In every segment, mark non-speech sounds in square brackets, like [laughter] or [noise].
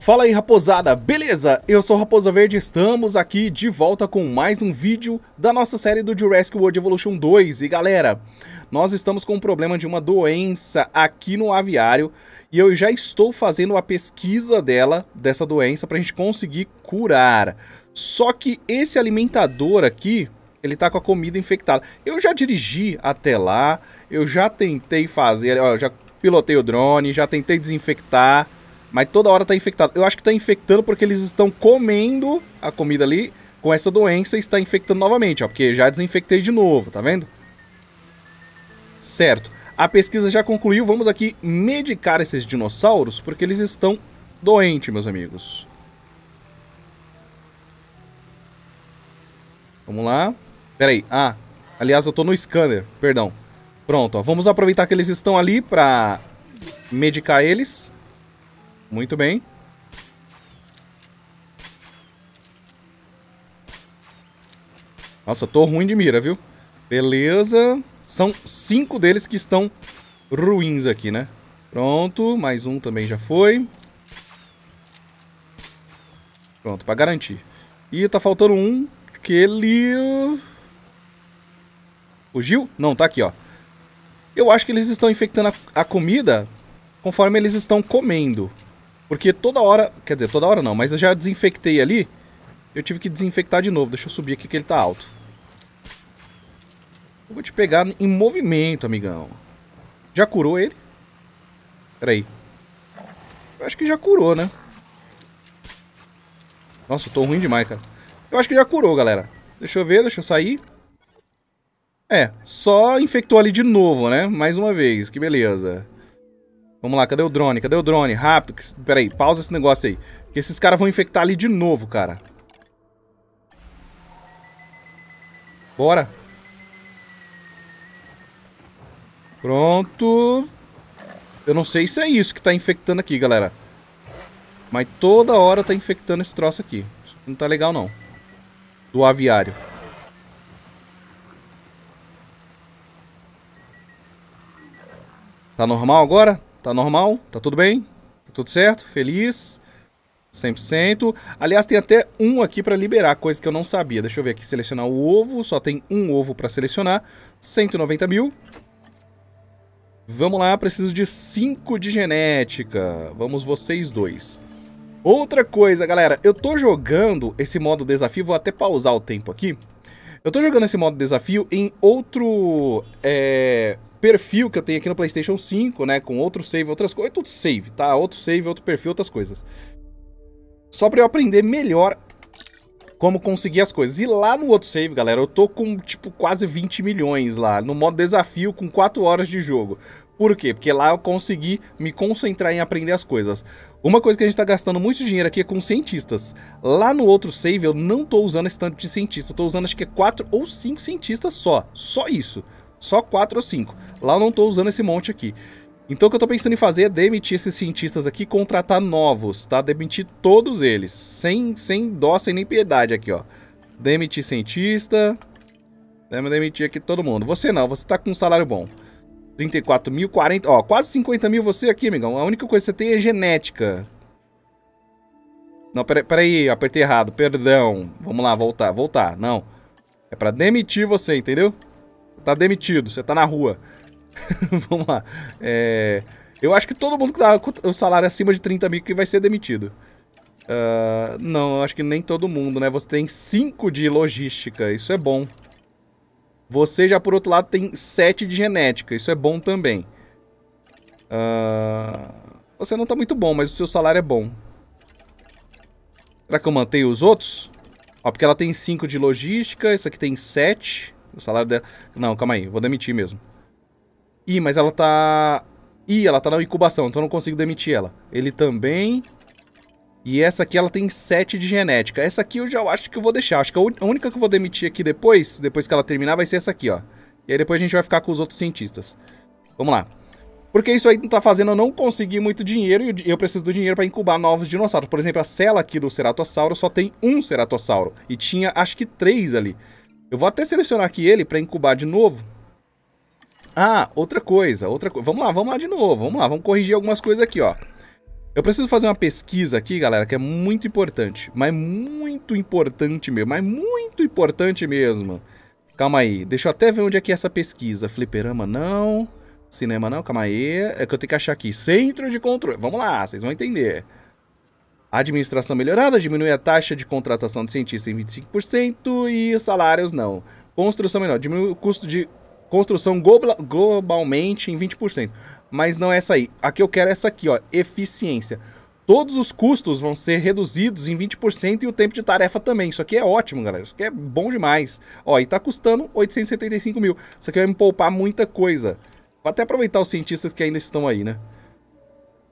Fala aí raposada, beleza? Eu sou Raposa Verde estamos aqui de volta com mais um vídeo da nossa série do Jurassic World Evolution 2 E galera, nós estamos com um problema de uma doença aqui no aviário E eu já estou fazendo a pesquisa dela, dessa doença, pra gente conseguir curar. Só que esse alimentador aqui, ele tá com a comida infectada. Eu já dirigi até lá, eu já tentei fazer, ó, já pilotei o drone, já tentei desinfectar mas toda hora tá infectado. Eu acho que tá infectando porque eles estão comendo a comida ali com essa doença e está infectando novamente, ó. Porque já desinfectei de novo, tá vendo? Certo. A pesquisa já concluiu. Vamos aqui medicar esses dinossauros porque eles estão doentes, meus amigos. Vamos lá. Pera aí. Ah, aliás, eu tô no scanner. Perdão. Pronto, ó. Vamos aproveitar que eles estão ali pra medicar eles. Muito bem. Nossa, tô ruim de mira, viu? Beleza. São cinco deles que estão ruins aqui, né? Pronto, mais um também já foi. Pronto, pra garantir. E tá faltando um, que ele... Fugiu? Não, tá aqui, ó. Eu acho que eles estão infectando a, a comida conforme eles estão comendo. Porque toda hora... Quer dizer, toda hora não, mas eu já desinfectei ali. Eu tive que desinfectar de novo. Deixa eu subir aqui que ele tá alto. Eu vou te pegar em movimento, amigão. Já curou ele? Pera aí. Eu acho que já curou, né? Nossa, eu tô ruim demais, cara. Eu acho que já curou, galera. Deixa eu ver, deixa eu sair. É, só infectou ali de novo, né? Mais uma vez, que beleza. Vamos lá, cadê o drone? Cadê o drone? Rápido. Pera aí, pausa esse negócio aí. Que esses caras vão infectar ali de novo, cara. Bora. Pronto. Eu não sei se é isso que tá infectando aqui, galera. Mas toda hora tá infectando esse troço aqui. Isso não tá legal, não. Do aviário. Tá normal agora? Tá normal? Tá tudo bem? Tá tudo certo? Feliz? 100%. Aliás, tem até um aqui para liberar, coisa que eu não sabia. Deixa eu ver aqui, selecionar o ovo. Só tem um ovo para selecionar. 190 mil. Vamos lá, preciso de 5 de genética. Vamos vocês dois. Outra coisa, galera. Eu tô jogando esse modo desafio. Vou até pausar o tempo aqui. Eu tô jogando esse modo desafio em outro... É perfil que eu tenho aqui no PlayStation 5, né? Com outro save, outras coisas. Outro save, tá? Outro save, outro perfil, outras coisas. Só pra eu aprender melhor como conseguir as coisas. E lá no outro save, galera, eu tô com, tipo, quase 20 milhões lá. No modo desafio, com 4 horas de jogo. Por quê? Porque lá eu consegui me concentrar em aprender as coisas. Uma coisa que a gente tá gastando muito dinheiro aqui é com cientistas. Lá no outro save eu não tô usando esse tanto de cientista. Eu tô usando acho que é 4 ou 5 cientistas só. Só isso. Só 4 ou 5. Lá eu não estou usando esse monte aqui. Então o que eu estou pensando em fazer é demitir esses cientistas aqui contratar novos, tá? Demitir todos eles, sem, sem dó, sem nem piedade aqui, ó. Demitir cientista. Vamos demitir aqui todo mundo. Você não, você tá com um salário bom. 34 mil, 40... Ó, quase 50 mil você aqui, amigão. A única coisa que você tem é genética. Não, peraí, peraí apertei errado, perdão. Vamos lá, voltar, voltar. Não. É pra demitir você, entendeu? Tá demitido, você tá na rua. [laughs] Vamos lá. É, eu acho que todo mundo que tá com o salário acima de 30 mil que vai ser demitido. Uh, não, eu acho que nem todo mundo, né? Você tem 5 de logística, isso é bom. Você já, por outro lado, tem 7 de genética, isso é bom também. Uh, você não tá muito bom, mas o seu salário é bom. Será que eu mantenho os outros? Ó, porque ela tem 5 de logística, essa aqui tem 7. O salário dela... Não, calma aí, vou demitir mesmo. Ih, mas ela tá... Ih, ela tá na incubação, então eu não consigo demitir ela. Ele também... E essa aqui, ela tem 7 de genética. Essa aqui eu já acho que eu vou deixar. Acho que a única que eu vou demitir aqui depois, depois que ela terminar, vai ser essa aqui, ó. E aí depois a gente vai ficar com os outros cientistas. Vamos lá. Porque isso aí não tá fazendo eu não conseguir muito dinheiro e eu preciso do dinheiro para incubar novos dinossauros. Por exemplo, a cela aqui do Ceratossauro só tem um Ceratossauro. E tinha, acho que, três ali. Eu vou até selecionar aqui ele para incubar de novo. Ah, outra coisa, outra coisa. Vamos lá, vamos lá de novo. Vamos lá, vamos corrigir algumas coisas aqui, ó. Eu preciso fazer uma pesquisa aqui, galera, que é muito importante. Mas muito importante mesmo. Mas muito importante mesmo. Calma aí. Deixa eu até ver onde é que é essa pesquisa. Fliperama não. Cinema não. Calma aí. É que eu tenho que achar aqui. Centro de controle. Vamos lá, vocês vão entender. Administração melhorada. Diminui a taxa de contratação de cientista em 25%. E salários não. Construção melhor. Diminui o custo de construção globalmente em 20% mas não é essa aí. A que eu quero é essa aqui, ó, eficiência. Todos os custos vão ser reduzidos em 20% e o tempo de tarefa também. Isso aqui é ótimo, galera. Isso aqui é bom demais. Ó, e tá custando 875 mil. Isso aqui vai me poupar muita coisa. Vou até aproveitar os cientistas que ainda estão aí, né?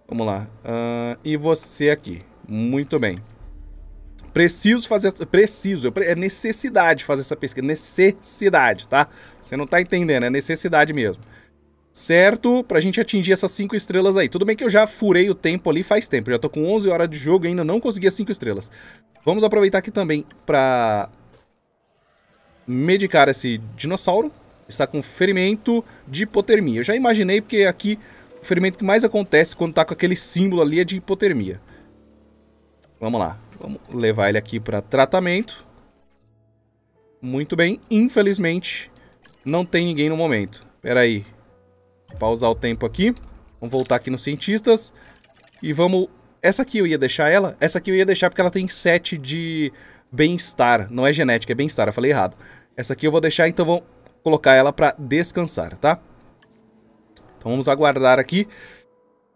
Vamos lá. Uh, e você aqui. Muito bem. Preciso fazer... Preciso. É necessidade fazer essa pesquisa. Necessidade, tá? Você não tá entendendo. É necessidade mesmo certo? Pra gente atingir essas 5 estrelas aí. Tudo bem que eu já furei o tempo ali faz tempo. Eu já tô com 11 horas de jogo e ainda não consegui as 5 estrelas. Vamos aproveitar aqui também pra medicar esse dinossauro. Está com ferimento de hipotermia. Eu já imaginei porque aqui o ferimento que mais acontece quando tá com aquele símbolo ali é de hipotermia. Vamos lá. Vamos levar ele aqui para tratamento. Muito bem. Infelizmente, não tem ninguém no momento. Pera aí. Pausar o tempo aqui. Vamos voltar aqui nos cientistas. E vamos... Essa aqui eu ia deixar ela. Essa aqui eu ia deixar porque ela tem 7 de bem-estar. Não é genética, é bem-estar. Eu falei errado. Essa aqui eu vou deixar, então vou colocar ela para descansar, tá? Então vamos aguardar aqui.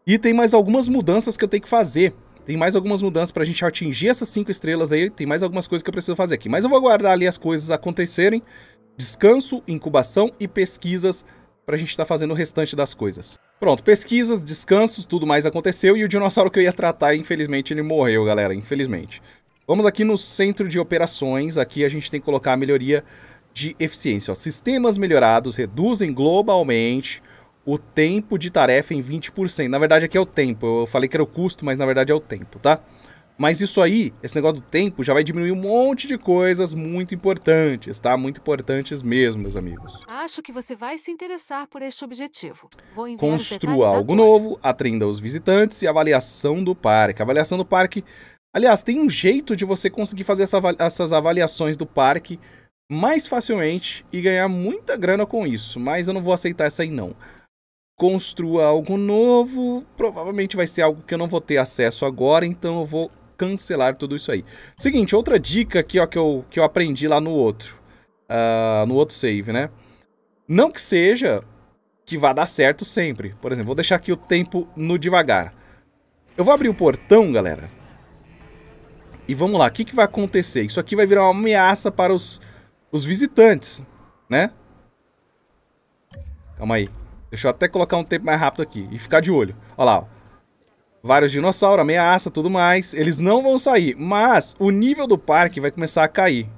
E tem mais algumas mudanças que eu tenho que fazer. Tem mais algumas mudanças pra gente atingir essas 5 estrelas aí. Tem mais algumas coisas que eu preciso fazer aqui. Mas eu vou aguardar ali as coisas acontecerem. Descanso, incubação e pesquisas pra gente estar tá fazendo o restante das coisas. Pronto, pesquisas, descansos, tudo mais aconteceu e o dinossauro que eu ia tratar, infelizmente, ele morreu, galera, infelizmente. Vamos aqui no centro de operações, aqui a gente tem que colocar a melhoria de eficiência. Ó. Sistemas melhorados reduzem globalmente o tempo de tarefa em 20%. Na verdade aqui é o tempo, eu falei que era o custo, mas na verdade é o tempo, tá? Mas isso aí, esse negócio do tempo, já vai diminuir um monte de coisas muito importantes, tá? Muito importantes mesmo, meus amigos. Acho que você vai se interessar por este objetivo. Construa algo agora. novo, atenda os visitantes e avaliação do parque. A avaliação do parque... Aliás, tem um jeito de você conseguir fazer essa, essas avaliações do parque mais facilmente e ganhar muita grana com isso, mas eu não vou aceitar essa aí não. Construa algo novo, provavelmente vai ser algo que eu não vou ter acesso agora, então eu vou cancelar tudo isso aí. Seguinte, outra dica aqui ó, que, eu, que eu aprendi lá no outro. Uh, no outro save, né? Não que seja que vá dar certo sempre. Por exemplo, vou deixar aqui o tempo no devagar. Eu vou abrir o portão, galera. E vamos lá, o que, que vai acontecer? Isso aqui vai virar uma ameaça para os, os visitantes, né? Calma aí. Deixa eu até colocar um tempo mais rápido aqui e ficar de olho. Olha lá, ó vários dinossauros, ameaça, tudo mais. Eles não vão sair, mas o nível do parque vai começar a cair.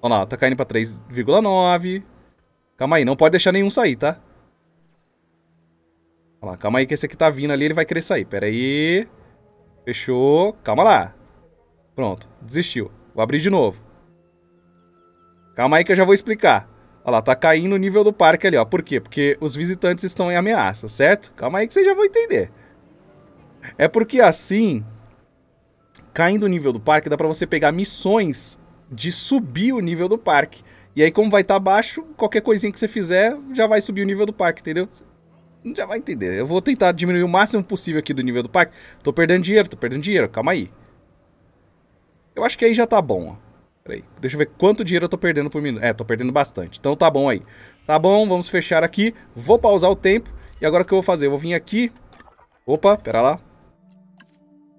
Olha lá, tá caindo pra 3,9. Calma aí, não pode deixar nenhum sair, tá? Olha lá, calma aí que esse aqui tá vindo ali, ele vai querer sair. Pera aí. Fechou. Calma lá. Pronto, desistiu. Vou abrir de novo. Calma aí que eu já vou explicar. Olha lá, tá caindo o nível do parque ali, ó. Por quê? Porque os visitantes estão em ameaça, certo? Calma aí que vocês já vão entender. É porque assim, caindo o nível do parque, dá pra você pegar missões de subir o nível do parque. E aí, como vai estar tá baixo, qualquer coisinha que você fizer já vai subir o nível do parque, entendeu? Já vai entender. Eu vou tentar diminuir o máximo possível aqui do nível do parque. Tô perdendo dinheiro, tô perdendo dinheiro. Calma aí. Eu acho que aí já tá bom, ó. Peraí, deixa eu ver quanto dinheiro eu tô perdendo por minuto. É, tô perdendo bastante. Então tá bom aí. Tá bom, vamos fechar aqui. Vou pausar o tempo. E agora o que eu vou fazer? Eu vou vir aqui. Opa, pera lá.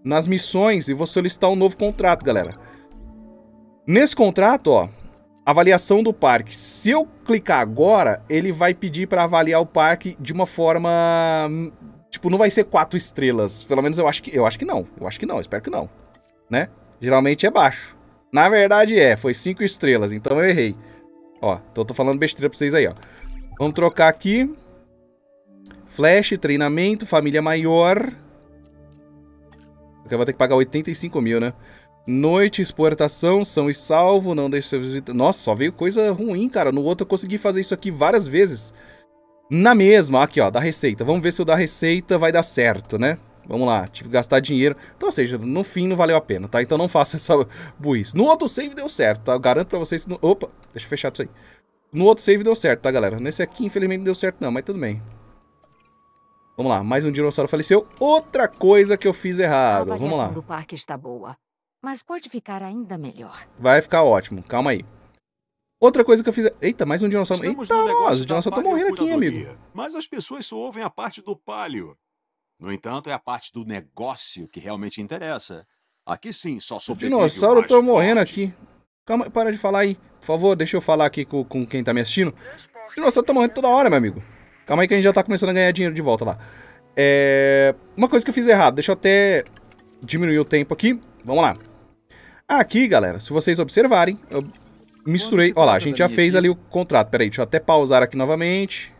Nas missões e vou solicitar um novo contrato, galera. Nesse contrato, ó, avaliação do parque. Se eu clicar agora, ele vai pedir para avaliar o parque de uma forma... Tipo, não vai ser quatro estrelas. Pelo menos eu acho que, eu acho que não. Eu acho que não, espero que não. Né? Geralmente é baixo. Na verdade é, foi 5 estrelas, então eu errei. Ó, então eu tô falando besteira pra vocês aí, ó. Vamos trocar aqui. Flash, treinamento, família maior. Eu vou ter que pagar 85 mil, né? Noite, exportação, são e salvo, não visitantes... Nossa, só veio coisa ruim, cara. No outro eu consegui fazer isso aqui várias vezes. Na mesma, aqui ó, da receita. Vamos ver se o da receita vai dar certo, né? Vamos lá, tive que gastar dinheiro. Então, ou seja, no fim não valeu a pena, tá? Então não faça essa [laughs] buiz. No outro save deu certo, tá? Eu garanto pra vocês... No... Opa, deixa eu fechar isso aí. No outro save deu certo, tá, galera? Nesse aqui, infelizmente, não deu certo não, mas tudo bem. Vamos lá, mais um dinossauro faleceu. Outra coisa que eu fiz errado. Vamos lá. do parque está boa, mas pode ficar ainda melhor. Vai ficar ótimo, calma aí. Outra coisa que eu fiz... Eita, mais um dinossauro. Estamos Eita, nós, da dinossauros estão morrendo aqui, amigo. Mas as pessoas só ouvem a parte do palio. No entanto, é a parte do negócio que realmente interessa. Aqui sim, só Os sobrevive o dinossauros mais estão morrendo forte. aqui. Calma, para de falar aí. Por favor, deixa eu falar aqui com, com quem tá me assistindo. Os dinossauros estão morrendo toda hora, meu amigo. Calma aí que a gente já tá começando a ganhar dinheiro de volta lá. É... Uma coisa que eu fiz errado. Deixa eu até diminuir o tempo aqui. Vamos lá. Aqui, galera, se vocês observarem, eu misturei... Olha lá, a gente já fez ali o contrato. Pera aí, deixa eu até pausar aqui novamente.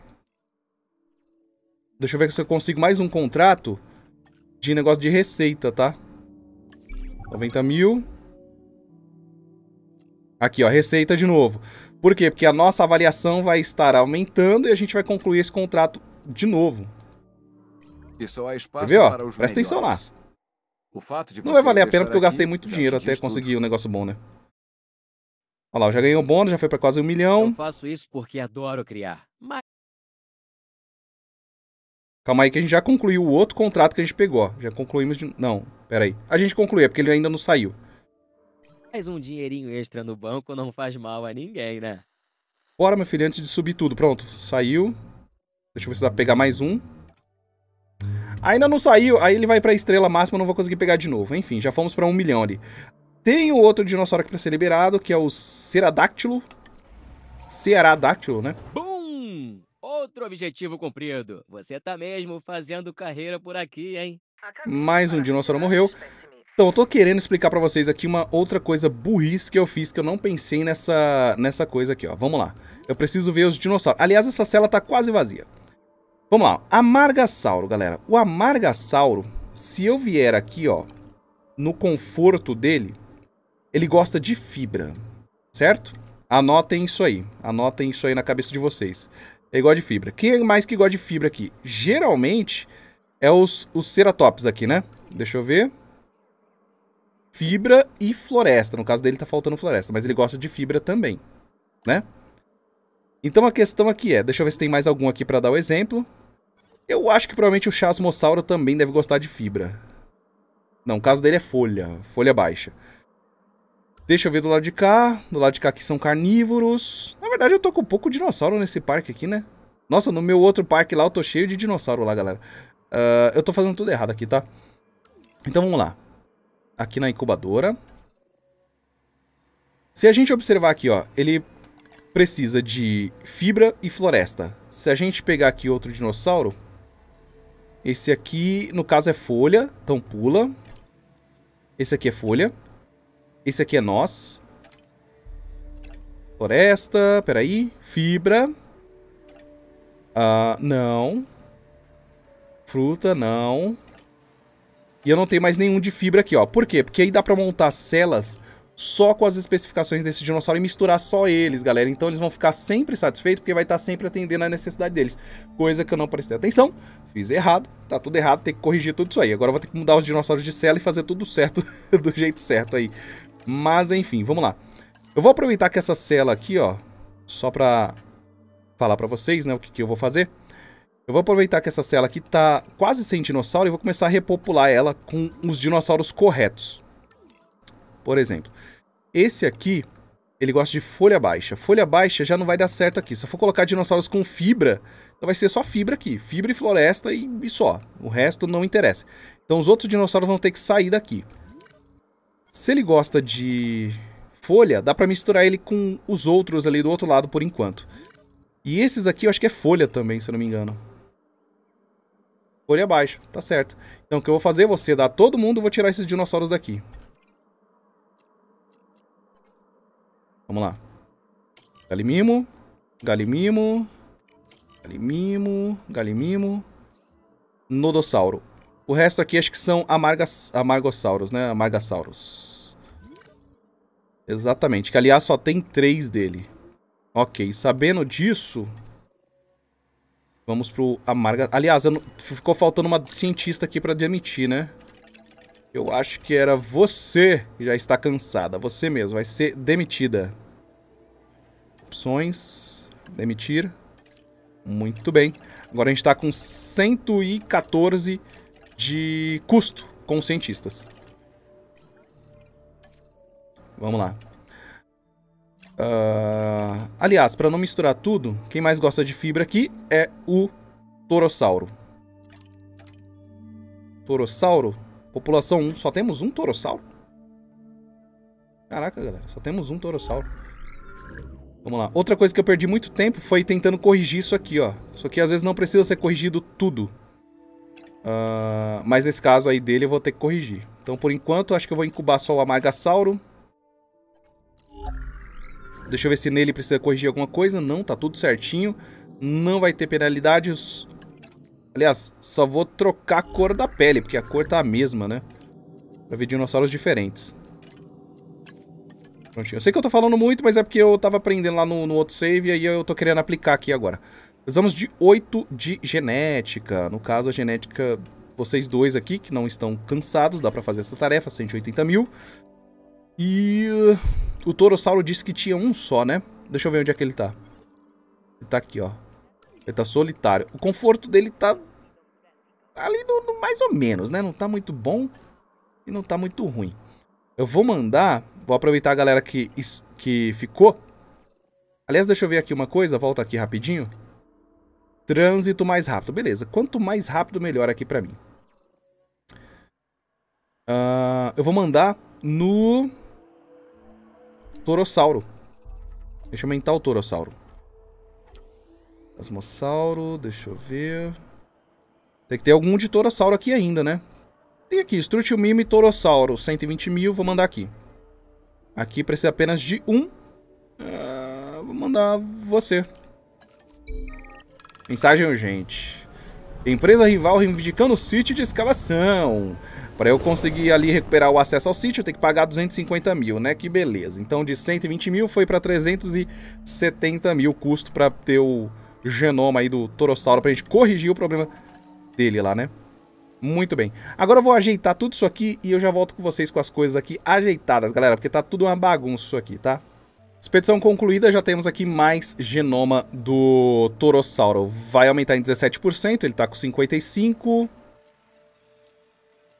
Deixa eu ver se eu consigo mais um contrato de negócio de receita, tá? 90 mil. Aqui, ó, receita de novo. Por quê? Porque a nossa avaliação vai estar aumentando e a gente vai concluir esse contrato de novo. E só há espaço Quer ver, ó? para os Presta atenção lá. melhores. O fato de Não vai valer a pena porque eu gastei muito dinheiro até tudo. conseguir um negócio bom, né? Olha lá, eu já ganhei um bônus, já foi pra quase um milhão. Eu faço isso porque adoro criar. Mas Calma aí que a gente já concluiu o outro contrato que a gente pegou. Já concluímos de... Não, pera aí. A gente concluiu, é porque ele ainda não saiu. mais um dinheirinho extra no banco não faz mal a ninguém, né? Bora, meu filho, antes de subir tudo. Pronto, saiu. Deixa eu ver se dá pra pegar mais um. Ainda não saiu, aí ele vai pra estrela máxima, eu não vou conseguir pegar de novo. Enfim, já fomos pra um milhão ali. Tem o outro dinossauro aqui pra ser liberado, que é o Ceradáctilo. Cearadáctilo, né? Bum! Outro objetivo cumprido. Você tá mesmo fazendo carreira por aqui, hein? Mais um dinossauro morreu. Então, eu tô querendo explicar pra vocês aqui uma outra coisa burrice que eu fiz, que eu não pensei nessa, nessa coisa aqui, ó. Vamos lá. Eu preciso ver os dinossauros. Aliás, essa cela tá quase vazia. Vamos lá. Amargasauro, galera. O amargasauro, se eu vier aqui, ó, no conforto dele, ele gosta de fibra, certo? Anotem isso aí. Anotem isso aí na cabeça de vocês. Ele gosta de fibra. Quem mais que gosta de fibra aqui? Geralmente é os, os ceratops aqui, né? Deixa eu ver. Fibra e floresta. No caso dele tá faltando floresta, mas ele gosta de fibra também, né? Então a questão aqui é, deixa eu ver se tem mais algum aqui pra dar o exemplo. Eu acho que provavelmente o Chasmossauro também deve gostar de fibra. Não, o caso dele é folha, folha baixa. Deixa eu ver do lado de cá. Do lado de cá aqui são carnívoros. Na verdade eu tô com pouco dinossauro nesse parque aqui, né? Nossa, no meu outro parque lá eu tô cheio de dinossauro lá, galera. Ah, eu tô fazendo tudo errado aqui, tá? Então vamos lá. Aqui na incubadora. Se a gente observar aqui, ó, ele precisa de fibra e floresta. Se a gente pegar aqui outro dinossauro, esse aqui, no caso, é folha, então pula. Esse aqui é folha. Esse aqui é nós. Floresta, peraí. Fibra. Ah, não. Fruta, não. E eu não tenho mais nenhum de fibra aqui, ó. Por quê? Porque aí dá pra montar celas só com as especificações desse dinossauro e misturar só eles, galera. Então eles vão ficar sempre satisfeitos porque vai estar sempre atendendo a necessidade deles. Coisa que eu não prestei atenção, fiz errado, tá tudo errado, tem que corrigir tudo isso aí. Agora eu vou ter que mudar os dinossauros de cela e fazer tudo certo, [laughs] do jeito certo aí. Mas enfim, vamos lá. Eu vou aproveitar que essa cela aqui, ó, só pra falar pra vocês, né, o que, que eu vou fazer. Eu vou aproveitar que essa cela aqui tá quase sem dinossauro e vou começar a repopular ela com os dinossauros corretos. Por exemplo, esse aqui, ele gosta de folha baixa. Folha baixa já não vai dar certo aqui. Se eu for colocar dinossauros com fibra, então vai ser só fibra aqui. Fibra e floresta e, e só. O resto não interessa. Então os outros dinossauros vão ter que sair daqui. Se ele gosta de folha, dá pra misturar ele com os outros ali do outro lado por enquanto. E esses aqui eu acho que é folha também, se eu não me engano. Folha baixa, tá certo. Então o que eu vou fazer, eu vou sedar todo mundo e vou tirar esses dinossauros daqui. Vamos lá. Galimimo, galimimo, galimimo, galimimo, nodossauro. O resto aqui acho que são amargas, amargossauros, né? Amargassauros. Exatamente, que aliás só tem três dele. Ok, sabendo disso... Vamos pro amarga... Aliás, não... ficou faltando uma cientista aqui pra demitir, né? Eu acho que era você que já está cansada. Você mesmo, vai ser demitida. Opções. Demitir. Muito bem. Agora a gente está com 114 de custo com cientistas. Vamos lá. Uh, aliás, para não misturar tudo, quem mais gosta de fibra aqui é o Torossauro. Torossauro, população 1. Só temos um Torossauro? Caraca, galera, só temos um Torossauro. Vamos lá. Outra coisa que eu perdi muito tempo foi tentando corrigir isso aqui, ó. Isso aqui às vezes não precisa ser corrigido tudo. Uh, mas nesse caso aí dele eu vou ter que corrigir. Então por enquanto acho que eu vou incubar só o Amargasauro. Deixa eu ver se nele precisa corrigir alguma coisa. Não, tá tudo certinho. Não vai ter penalidades. Aliás, só vou trocar a cor da pele, porque a cor tá a mesma, né? Pra ver dinossauros diferentes. Prontinho. Eu sei que eu tô falando muito, mas é porque eu tava aprendendo lá no, no outro save e aí eu tô querendo aplicar aqui agora. Precisamos de 8 de genética. No caso, a genética... Vocês dois aqui, que não estão cansados, dá pra fazer essa tarefa, 180 mil. E o Torossauro disse que tinha um só, né? Deixa eu ver onde é que ele tá. Ele tá aqui, ó. Ele tá solitário. O conforto dele tá ali no, no, mais ou menos, né? Não tá muito bom e não tá muito ruim. Eu vou mandar... Vou aproveitar a galera que, que ficou. Aliás, deixa eu ver aqui uma coisa. Volta aqui rapidinho. Trânsito mais rápido. Beleza. Quanto mais rápido, melhor aqui pra mim. Uh, eu vou mandar no... Torossauro. Deixa eu aumentar o Torossauro. Asmossauro, deixa eu ver. Tem que ter algum de Torossauro aqui ainda, né? Tem aqui, Strutilmime e Torossauro, 120 mil, vou mandar aqui. Aqui precisa apenas de um. Uh, vou mandar você. Mensagem urgente. Empresa rival reivindicando sítio de escavação. Para eu conseguir ali recuperar o acesso ao sítio, eu tenho que pagar 250 mil, né? Que beleza. Então de 120 mil foi para 370 mil custo para ter o genoma aí do Torossauro pra gente corrigir o problema dele lá, né? Muito bem. Agora eu vou ajeitar tudo isso aqui e eu já volto com vocês com as coisas aqui ajeitadas, galera, porque tá tudo uma bagunça isso aqui, tá? Expedição concluída, já temos aqui mais genoma do Torossauro. Vai aumentar em 17%, ele tá com 55%.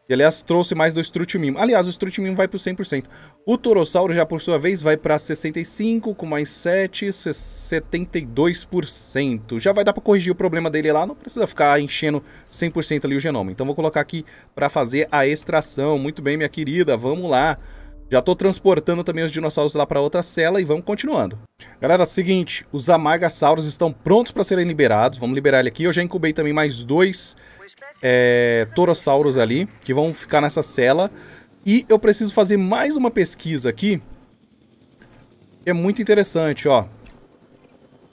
E, aliás, trouxe mais do Strutimimo. Aliás, o Strutimimo vai pro 100%. O Torossauro, já por sua vez, vai para 65%, com mais 7%, 72%. Já vai dar para corrigir o problema dele lá, não precisa ficar enchendo 100% ali o genoma. Então, vou colocar aqui para fazer a extração. Muito bem, minha querida, vamos lá. Já estou transportando também os dinossauros lá para outra cela e vamos continuando. Galera, seguinte, os Amargasauros estão prontos para serem liberados. Vamos liberar ele aqui. Eu já incubei também mais dois é, torossauros ali, que vão ficar nessa cela. E eu preciso fazer mais uma pesquisa aqui. É muito interessante, ó.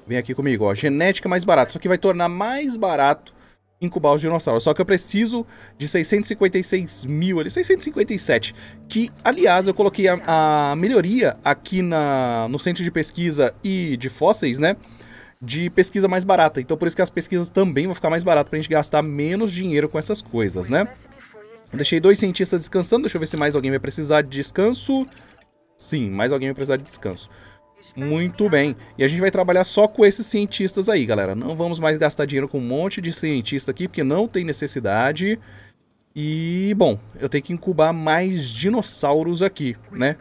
Vem aqui comigo, ó. Genética mais barata. Isso aqui vai tornar mais barato incubar os dinossauros. Só que eu preciso de 656 mil ali, 657. Que, aliás, eu coloquei a, a melhoria aqui na, no centro de pesquisa e de fósseis, né? de pesquisa mais barata. Então por isso que as pesquisas também vão ficar mais baratas pra gente gastar menos dinheiro com essas coisas, né? Deixei dois cientistas descansando, deixa eu ver se mais alguém vai precisar de descanso. Sim, mais alguém vai precisar de descanso. Muito bem. E a gente vai trabalhar só com esses cientistas aí, galera. Não vamos mais gastar dinheiro com um monte de cientista aqui, porque não tem necessidade. E, bom, eu tenho que incubar mais dinossauros aqui, né?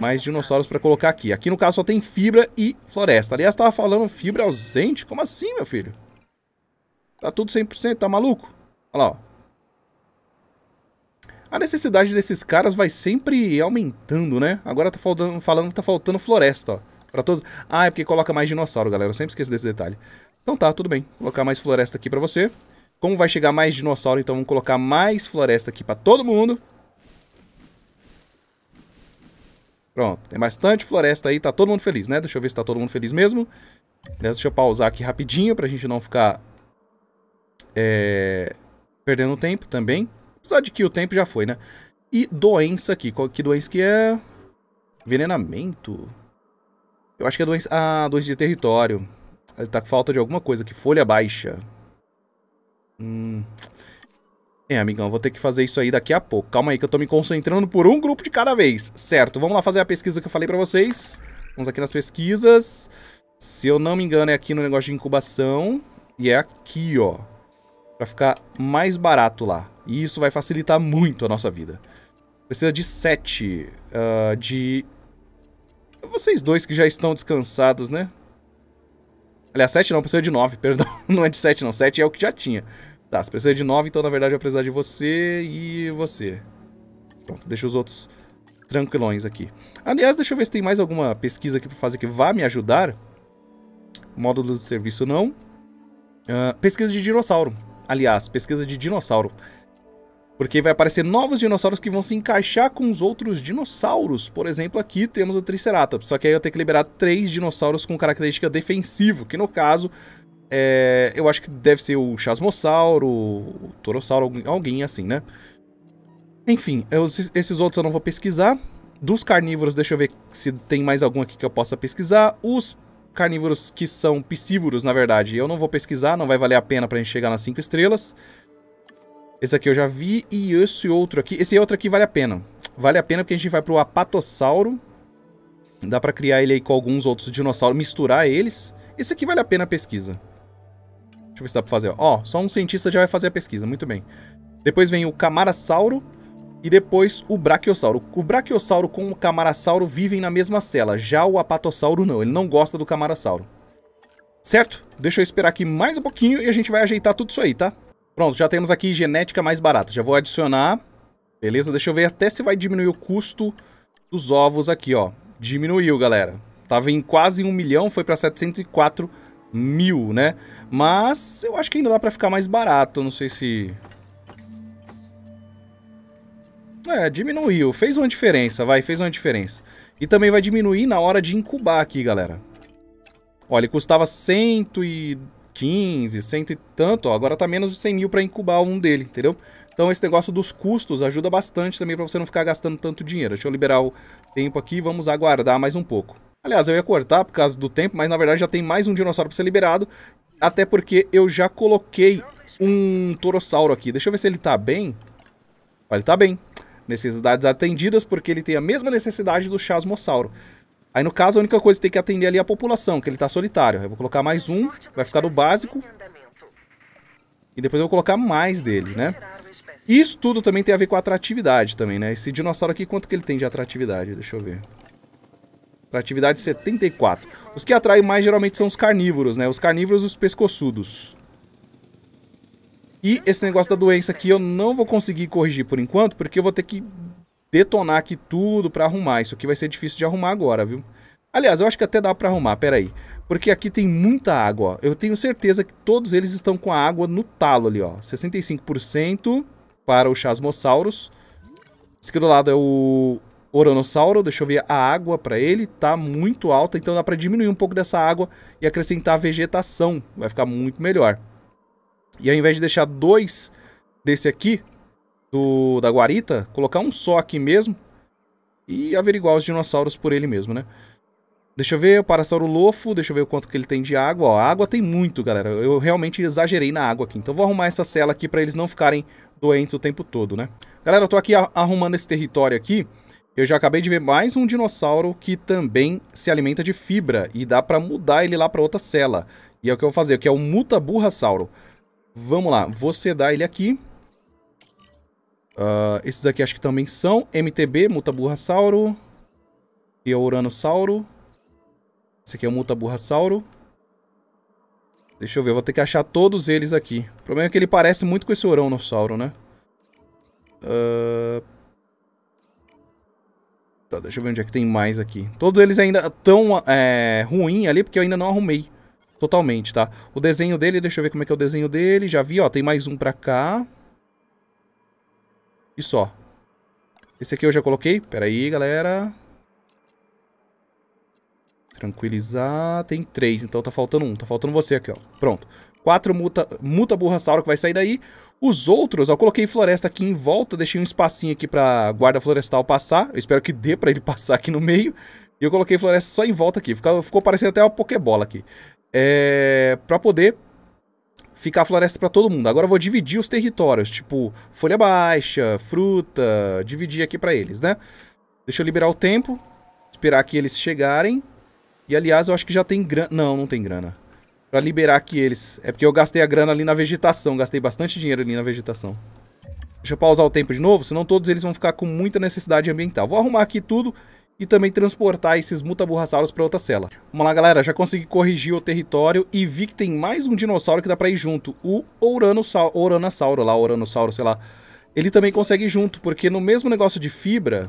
mais dinossauros para colocar aqui. Aqui no caso só tem fibra e floresta. Aliás, tava falando fibra ausente? Como assim, meu filho? Tá tudo 100%, tá maluco? Olha lá, ó. A necessidade desses caras vai sempre aumentando, né? Agora tá faltando, falando tá faltando floresta, ó. Pra todos. Ah, é porque coloca mais dinossauro, galera. Eu sempre esqueço desse detalhe. Então tá, tudo bem. Vou colocar mais floresta aqui pra você. Como vai chegar mais dinossauro, então vamos colocar mais floresta aqui pra todo mundo. Pronto, tem bastante floresta aí, tá todo mundo feliz, né? Deixa eu ver se tá todo mundo feliz mesmo. Deixa eu pausar aqui rapidinho pra gente não ficar é, perdendo tempo também. Apesar de que o tempo já foi, né? E doença aqui, qual, que doença que é? Envenenamento? Eu acho que é doença, ah, doença de território. Ele tá com falta de alguma coisa aqui. Folha baixa. Hum. É, amigão, vou ter que fazer isso aí daqui a pouco. Calma aí que eu tô me concentrando por um grupo de cada vez. Certo, vamos lá fazer a pesquisa que eu falei pra vocês. Vamos aqui nas pesquisas. Se eu não me engano, é aqui no negócio de incubação. E é aqui, ó. Pra ficar mais barato lá. E isso vai facilitar muito a nossa vida. Precisa de 7. Uh, de... Vocês dois que já estão descansados, né? Aliás, 7 não, precisa de 9, [laughs] perdão. Não é de 7 não, 7 é o que já tinha. Tá, você precisa de 9, então na verdade vou precisar de você e você. Pronto, deixa os outros tranquilões aqui. Aliás, deixa eu ver se tem mais alguma pesquisa aqui pra fazer que vá me ajudar. Módulo de serviço não. Uh, pesquisa de dinossauro. Aliás, pesquisa de dinossauro. Porque vai aparecer novos dinossauros que vão se encaixar com os outros dinossauros. Por exemplo, aqui temos o Triceratops. Só que aí eu tenho que liberar três dinossauros com característica defensivo. Que no caso é, eu acho que deve ser o Chasmossauro, o Torossauro, alguém assim, né? Enfim, eu, esses outros eu não vou pesquisar. Dos carnívoros, deixa eu ver se tem mais algum aqui que eu possa pesquisar. Os carnívoros que são piscívoros, na verdade, eu não vou pesquisar, não vai valer a pena pra gente chegar nas 5 estrelas. Esse aqui eu já vi, e esse outro aqui, esse outro aqui vale a pena. Vale a pena porque a gente vai pro Apatossauro. Dá pra criar ele aí com alguns outros dinossauros, misturar eles. Esse aqui vale a pena a pesquisa. Deixa eu ver se dá pra fazer. Ó, só um cientista já vai fazer a pesquisa. Muito bem. Depois vem o Camarasauro e depois o Brachiosauro. O Brachiosauro com o Camarasauro vivem na mesma cela. Já o Apatossauro não. Ele não gosta do Camarasauro. Certo? Deixa eu esperar aqui mais um pouquinho e a gente vai ajeitar tudo isso aí, tá? Pronto, já temos aqui genética mais barata. Já vou adicionar. Beleza? Deixa eu ver até se vai diminuir o custo dos ovos aqui, ó. Diminuiu, galera. Tava em quase um milhão, foi para 704 mil, né? Mas eu acho que ainda dá pra ficar mais barato, não sei se... É, diminuiu, fez uma diferença, vai, fez uma diferença. E também vai diminuir na hora de incubar aqui, galera. Olha, ele custava 115, cento e tanto, ó, agora tá menos de 100 mil pra incubar um dele, entendeu? Então esse negócio dos custos ajuda bastante também pra você não ficar gastando tanto dinheiro. Deixa eu liberar o tempo aqui, vamos aguardar mais um pouco. Aliás, eu ia cortar por causa do tempo, mas na verdade já tem mais um dinossauro para ser liberado. Até porque eu já coloquei um torossauro aqui. Deixa eu ver se ele tá bem. Ele tá bem. Necessidades atendidas, porque ele tem a mesma necessidade do chasmossauro. Aí, no caso, a única coisa que tem que atender ali é a população, que ele tá solitário. Eu vou colocar mais um, vai ficar no básico. E depois eu vou colocar mais dele, né? Isso tudo também tem a ver com a atratividade também, né? Esse dinossauro aqui, quanto que ele tem de atratividade? Deixa eu ver. Atividade 74. Os que atraem mais geralmente são os carnívoros, né? Os carnívoros e os pescoçudos. E esse negócio da doença aqui eu não vou conseguir corrigir por enquanto, porque eu vou ter que detonar aqui tudo pra arrumar. Isso aqui vai ser difícil de arrumar agora, viu? Aliás, eu acho que até dá pra arrumar, peraí. Porque aqui tem muita água, ó. Eu tenho certeza que todos eles estão com a água no talo ali, ó. 65% para os chasmossauros. Esse aqui do lado é o Oronossauro, deixa eu ver a água para ele, tá muito alta, então dá para diminuir um pouco dessa água e acrescentar vegetação, vai ficar muito melhor. E ao invés de deixar dois desse aqui, do, da guarita, colocar um só aqui mesmo e averiguar os dinossauros por ele mesmo, né? Deixa eu ver o Parasauro Lofo, deixa eu ver o quanto que ele tem de água. Ó, a água tem muito, galera. Eu realmente exagerei na água aqui. Então vou arrumar essa cela aqui para eles não ficarem doentes o tempo todo, né? Galera, eu tô aqui arrumando esse território aqui eu já acabei de ver mais um dinossauro que também se alimenta de fibra e dá para mudar ele lá para outra cela. E é o que eu vou fazer, que é o Mutaburrasauro. Vamos lá, vou sedar ele aqui. Uh, esses aqui acho que também são MTB, Mutaburrasauro. E é o Uranossauro. Esse aqui é o Mutaburrasauro. Deixa eu ver, eu vou ter que achar todos eles aqui. O problema é que ele parece muito com esse Uranossauro, né? Uh, Tá, deixa eu ver onde é que tem mais aqui. Todos eles ainda estão é, ruim ali, porque eu ainda não arrumei totalmente, tá? O desenho dele, deixa eu ver como é que é o desenho dele. Já vi, ó, tem mais um pra cá. E só. Esse aqui eu já coloquei. Pera aí, galera. Tranquilizar. Tem três, então tá faltando um. Tá faltando você aqui, ó. Pronto. Quatro muta, muta burrasauro que vai sair daí. Os outros, ó, eu coloquei floresta aqui em volta, deixei um espacinho aqui pra guarda florestal passar. Eu espero que dê pra ele [laughs] passar aqui no meio. E eu coloquei floresta só em volta aqui. Ficou, ficou parecendo até uma pokebola aqui. é, para poder ficar floresta para todo mundo. Agora eu vou dividir os territórios, tipo folha baixa, fruta, dividir aqui para eles, né? Deixa eu liberar o tempo, esperar que eles chegarem. E aliás, eu acho que já tem grana. Não, não tem grana. Pra liberar aqui eles. É porque eu gastei a grana ali na vegetação. Gastei bastante dinheiro ali na vegetação. Deixa eu pausar o tempo de novo, senão todos eles vão ficar com muita necessidade ambiental. Vou arrumar aqui tudo e também transportar esses mutaburrassauros para outra cela. Vamos lá, galera. Já consegui corrigir o território e vi que tem mais um dinossauro que dá pra ir junto. O Ouranossauro, lá, Ouranossauro, sei lá. Ele também consegue ir junto, porque no mesmo negócio de fibra,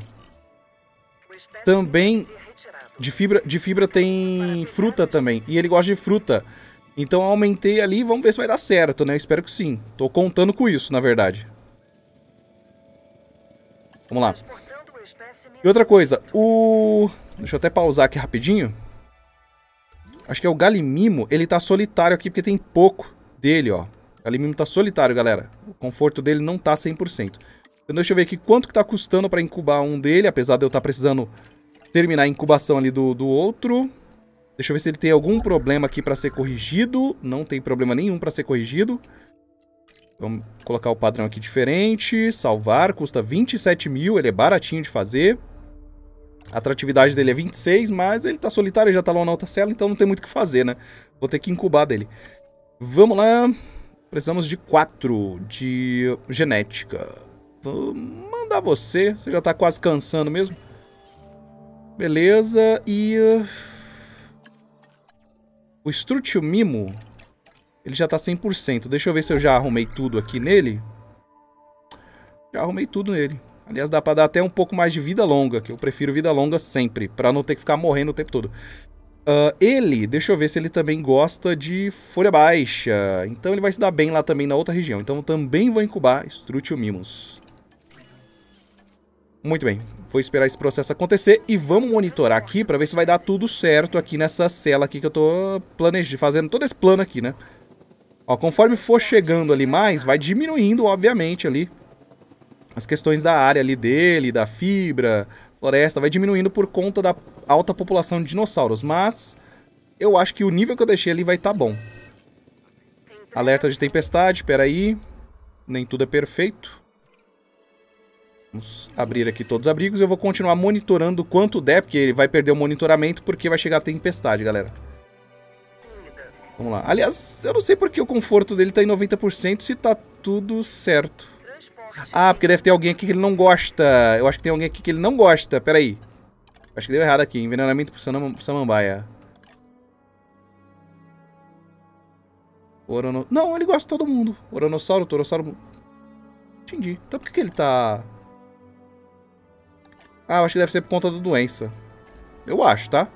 também de fibra, de fibra tem fruta também. E ele gosta de fruta. Então aumentei ali, vamos ver se vai dar certo, né? Eu espero que sim. Tô contando com isso, na verdade. Vamos lá. E outra coisa, o... Deixa eu até pausar aqui rapidinho. Acho que é o Galimimo, ele tá solitário aqui porque tem pouco dele, ó. O Galimimo tá solitário, galera. O conforto dele não tá 100%. Então deixa eu ver aqui quanto que tá custando pra incubar um dele, apesar de eu estar tá precisando terminar a incubação ali do, do outro. Deixa eu ver se ele tem algum problema aqui pra ser corrigido. Não tem problema nenhum pra ser corrigido. Vamos colocar o padrão aqui diferente. Salvar, custa 27 mil, ele é baratinho de fazer. A atratividade dele é 26, mas ele tá solitário, já tá lá na outra cela, então não tem muito o que fazer, né? Vou ter que incubar dele. Vamos lá. Precisamos de 4 de genética. Vou mandar você, você já tá quase cansando mesmo. Beleza, e... Uh, o Strutio Mimo ele já tá 100%. Deixa eu ver se eu já arrumei tudo aqui nele. Já arrumei tudo nele. Aliás, dá pra dar até um pouco mais de vida longa, que eu prefiro vida longa sempre, pra não ter que ficar morrendo o tempo todo. Uh, ele, deixa eu ver se ele também gosta de folha baixa. Então ele vai se dar bem lá também na outra região. Então também vou incubar Strutio Mimus. Muito bem, vou esperar esse processo acontecer e vamos monitorar aqui para ver se vai dar tudo certo aqui nessa cela aqui que eu tô planejando, fazendo todo esse plano aqui, né? Ó, conforme for chegando ali mais, vai diminuindo, obviamente, ali as questões da área ali dele, da fibra, floresta, vai diminuindo por conta da alta população de dinossauros. Mas eu acho que o nível que eu deixei ali vai estar tá bom. Alerta de tempestade, peraí. Nem tudo é perfeito. Vamos abrir aqui todos os abrigos. Eu vou continuar monitorando quanto der, porque ele vai perder o monitoramento porque vai chegar a tempestade, galera. Vamos lá. Aliás, eu não sei porque o conforto dele tá em 90% se tá tudo certo. Ah, porque deve ter alguém aqui que ele não gosta. Eu acho que tem alguém aqui que ele não gosta. Pera aí. Acho que deu errado aqui. Envenenamento por samambaia. Orono... Não, ele gosta de todo mundo. Oronossauro, Torossauro... Entendi. Então por que, que ele tá... Ah, eu acho que deve ser por conta da doença. Eu acho, tá?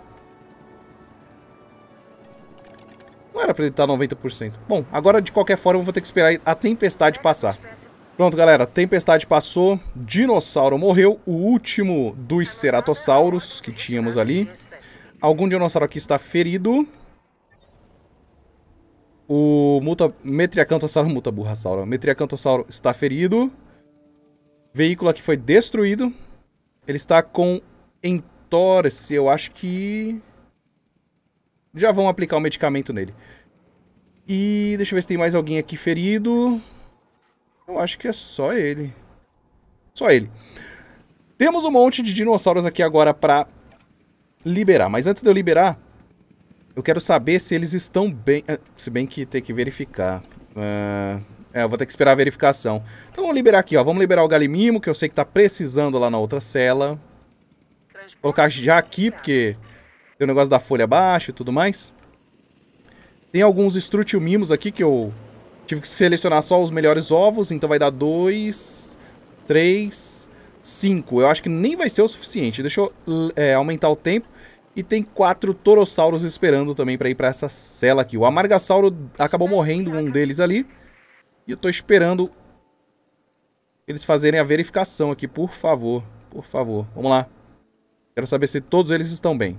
Não era pra ele estar 90%. Bom, agora de qualquer forma eu vou ter que esperar a tempestade passar. Pronto, galera. Tempestade passou. Dinossauro morreu. O último dos ceratossauros que tínhamos ali. Algum dinossauro aqui está ferido. O muta, Metriacantossauro, mutaburrasauro. Metriacantossauro está ferido. Veículo aqui foi destruído. Ele está com entorse, eu acho que já vão aplicar o medicamento nele. E deixa eu ver se tem mais alguém aqui ferido. Eu acho que é só ele. Só ele. Temos um monte de dinossauros aqui agora pra liberar. Mas antes de eu liberar, eu quero saber se eles estão bem... Eh, se bem que tem que verificar. Uh... É, eu vou ter que esperar a verificação. Então vamos liberar aqui, ó. Vamos liberar o Galimimo, que eu sei que tá precisando lá na outra cela. Vou colocar já aqui, porque tem o negócio da folha baixa e tudo mais. Tem alguns Strutio Mimos aqui que eu tive que selecionar só os melhores ovos. Então vai dar 2, 3, 5. Eu acho que nem vai ser o suficiente. Deixa eu é, aumentar o tempo. E tem quatro Torossauros esperando também para ir para essa cela aqui. O Amargasauro acabou morrendo, um deles ali. E eu tô esperando eles fazerem a verificação aqui, por favor. Por favor, vamos lá. Quero saber se todos eles estão bem.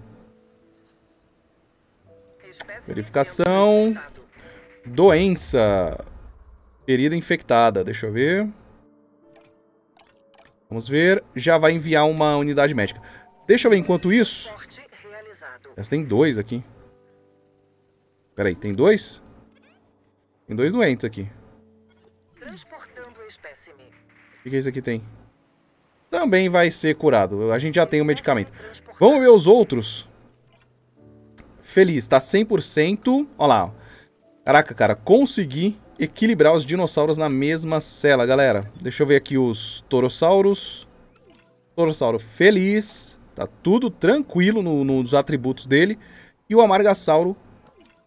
Verificação. Doença. Ferida infectada. Deixa eu ver. Vamos ver. Já vai enviar uma unidade médica. Deixa eu ver enquanto isso. Já tem dois aqui. Peraí, tem dois? Tem dois doentes aqui. O que, que esse aqui tem? Também vai ser curado. A gente já tem o medicamento. Vamos ver os outros. Feliz, tá 100%. Olha lá. Caraca, cara, consegui equilibrar os dinossauros na mesma cela, galera. Deixa eu ver aqui os torossauros. Torossauro feliz. Tá tudo tranquilo no- nos atributos dele. E o amargasauro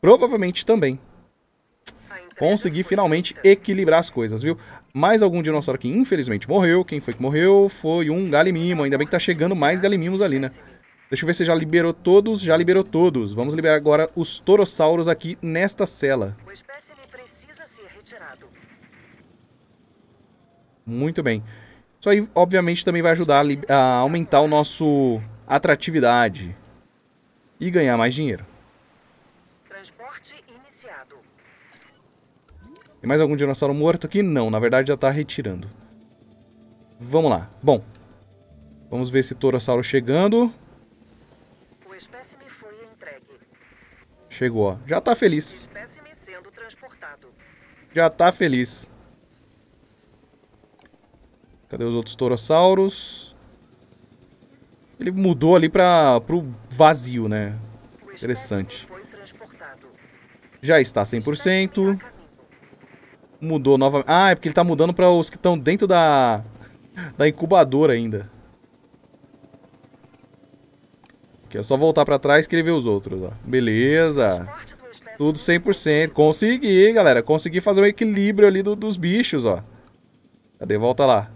provavelmente também. Consegui finalmente equilibrar as coisas, viu? Mais algum dinossauro que infelizmente morreu. Quem foi que morreu? Foi um galimimo. Ainda bem que tá chegando mais galimimos ali, né? Deixa eu ver se já liberou todos. Já liberou todos. Vamos liberar agora os torossauros aqui nesta cela. Muito bem. Isso aí, obviamente, também vai ajudar a, a aumentar o nosso atratividade. E ganhar mais dinheiro. Tem mais algum dinossauro morto aqui? Não, na verdade já tá retirando. Vamos lá. Bom. Vamos ver esse torossauro chegando. O espécime foi entregue. Chegou, ó. Já tá feliz. Já tá feliz. Cadê os outros torossauros? Ele mudou ali para pro vazio, né? O Interessante. Já está Espécime 100%. a caminho. Mudou novamente. Ah, é porque ele tá mudando para os que estão dentro da [laughs] da incubadora ainda. Aqui é só voltar para trás ele vê os outros, ó. Beleza. Tudo 100%. Consegui, galera. Consegui fazer um equilíbrio ali do- dos bichos, ó. Cadê? Volta lá.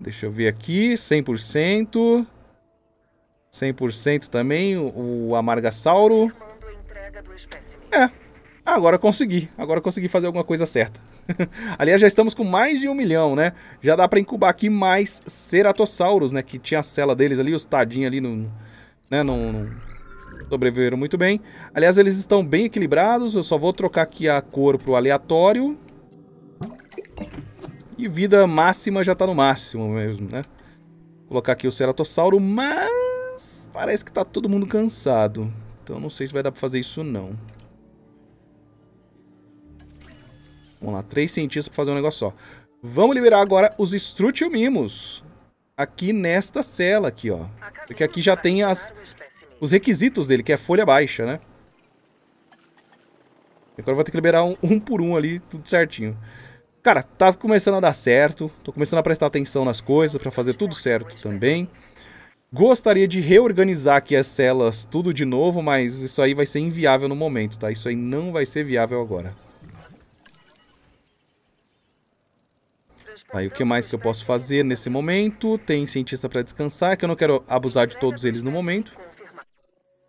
Deixa eu ver aqui. 100%. 100% também. O, o amargasauro. confirmando Ah, agora consegui. Agora consegui fazer alguma coisa certa. [laughs] Aliás, já estamos com mais de um milhão, né? Já dá pra incubar aqui mais ceratossauros, né? Que tinha a cela deles ali, os tadinhos ali, no, né? Não, não sobreviveram muito bem. Aliás, eles estão bem equilibrados. Eu só vou trocar aqui a cor pro aleatório. E vida máxima já tá no máximo mesmo, né? Vou colocar aqui o ceratossauro, mas parece que tá todo mundo cansado. Então não sei se vai dar pra fazer isso não. Vamos lá, três cientistas pra fazer um negócio só. Vamos liberar agora os Strutilmimos. Aqui nesta cela aqui, ó. Porque aqui já para tem as, os requisitos dele, que é folha baixa, né? Agora vou ter que liberar um, um por um ali, tudo certinho. Cara, tá começando a dar certo. Tô começando a prestar atenção nas coisas pra fazer tudo certo também. Gostaria de reorganizar aqui as celas tudo de novo, mas isso aí vai ser inviável no momento, tá? Isso aí não vai ser viável agora. Aí o que mais que eu posso fazer nesse momento? Tem cientista pra descansar, que eu não quero abusar de todos eles no momento.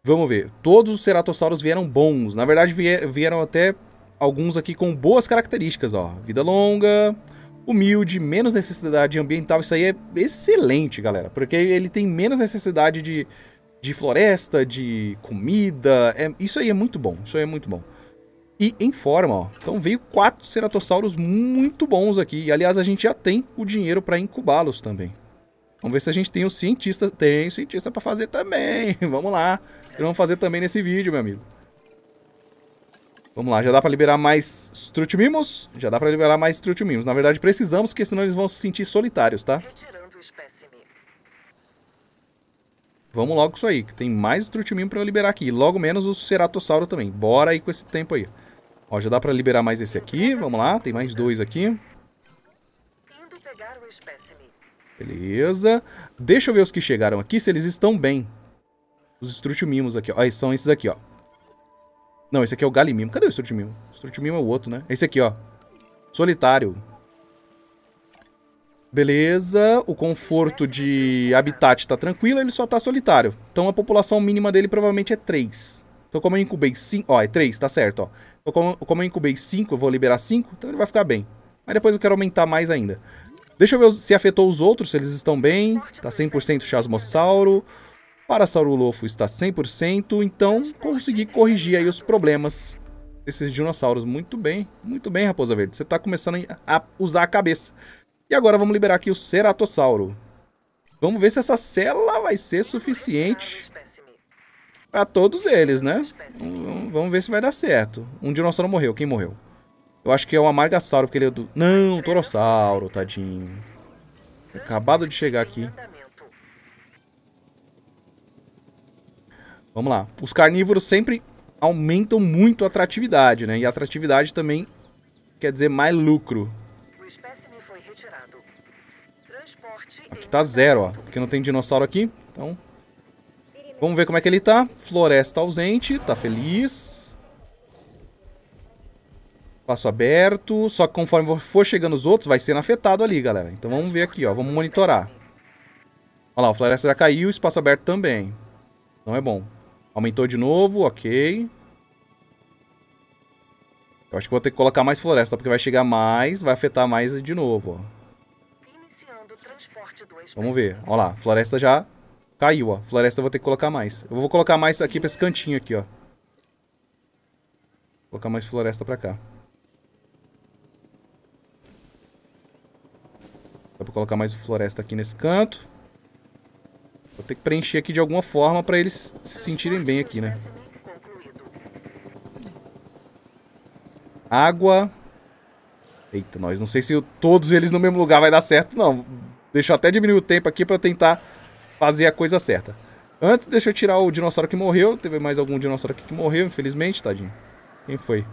Vamos ver. Todos os ceratossauros vieram bons. Na verdade, vie- vieram até alguns aqui com boas características, ó. Vida longa, humilde, menos necessidade ambiental. Isso aí é excelente, galera. Porque ele tem menos necessidade de, de floresta, de comida. É, isso aí é muito bom. Isso aí é muito bom. E em forma, ó. Então veio quatro ceratossauros muito bons aqui. E aliás, a gente já tem o dinheiro para incubá-los também. Vamos ver se a gente tem o cientista. Tem o cientista para fazer também. [laughs] Vamos lá. Vamos fazer também nesse vídeo, meu amigo. Vamos lá, já dá para liberar mais Strutimimos? Já dá para liberar mais Strutimimos. Na verdade, precisamos, porque senão eles vão se sentir solitários, tá? Vamos logo com isso aí, que tem mais Strutimimo para liberar aqui. E logo menos o Ceratossauro também. Bora aí com esse tempo aí. Ó, já dá para liberar mais esse aqui. Vamos lá, tem mais dois aqui. Beleza. Deixa eu ver os que chegaram aqui, se eles estão bem. Os Strutimimos aqui, ó. Ah, são esses aqui, ó. Não, esse aqui é o Galimimo. Cadê o Strutimimo? O Strutimimo é o outro, né? Esse aqui, ó. Solitário. Beleza. O conforto de habitat tá tranquilo, ele só tá solitário. Então a população mínima dele provavelmente é 3. Então como eu incubei 5... Ó, é 3, tá certo, ó. Então como, como eu incubei 5, eu vou liberar 5, então ele vai ficar bem. Mas depois eu quero aumentar mais ainda. Deixa eu ver se afetou os outros, se eles estão bem. Tá 100% Chasmossauro. Parasaurolofo está 100%. Então, consegui corrigir aí os problemas desses dinossauros. Muito bem, muito bem, Raposa Verde. Você tá começando a usar a cabeça. E agora vamos liberar aqui o Ceratossauro. Vamos ver se essa cela vai ser suficiente Pra todos eles, né? Vamos vamos ver se vai dar certo. Um dinossauro morreu. Quem morreu? Eu acho que é o Amargasauro, porque ele é do... Não, Torossauro, tadinho. Acabado de chegar aqui. Vamos lá. Os carnívoros sempre aumentam muito a atratividade, né? E a atratividade também quer dizer mais lucro. O Aqui tá zero, ó. Porque não tem dinossauro aqui. Então, vamos ver como é que ele tá. Floresta ausente, tá feliz. Passo aberto. Só que conforme for chegando os outros, vai sendo afetado ali, galera. Então vamos ver aqui, ó. Vamos monitorar. Olha lá, a floresta já caiu, espaço aberto também. Não é bom. Aumentou de novo, ok. Eu acho que vou ter que colocar mais floresta, porque vai chegar mais, vai afetar mais de novo, ó. Vamos ver. Olha lá, floresta já caiu, ó. Floresta eu vou ter que colocar mais. Eu vou colocar mais aqui pra esse cantinho aqui, ó. Vou colocar mais floresta pra cá. Dá pra colocar mais floresta aqui nesse canto. Vou ter que preencher aqui de alguma forma pra eles se sentirem bem aqui, né? Água. Eita, nós não sei se eu- todos eles no mesmo lugar vai dar certo, não. Deixa eu até diminuir o tempo aqui pra tentar fazer a coisa certa. Antes, deixa eu tirar o dinossauro que morreu. Teve mais algum dinossauro aqui que morreu, infelizmente, tadinho. Quem foi?